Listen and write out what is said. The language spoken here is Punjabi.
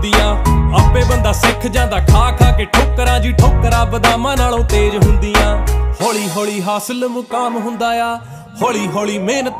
ਹੁੰਦੀਆਂ। ਆਪੇ ਬੰਦਾ ਸਿੱਖ ਜਾਂਦਾ, ਖਾ ਖਾ ਕੇ ਠੋਕਰਾਂ ਜੀ ਠੋਕਰਾਂ ਬਦਾਮਾਂ ਨਾਲੋਂ ਤੇਜ਼ ਹੁੰਦੀਆਂ। ਹੌਲੀ ਹੌਲੀ ਹਾਸਲ ਮੁਕਾਮ ਹੁੰਦਾ ਆ, ਹੌਲੀ ਹੌਲੀ ਮਿਹਨਤ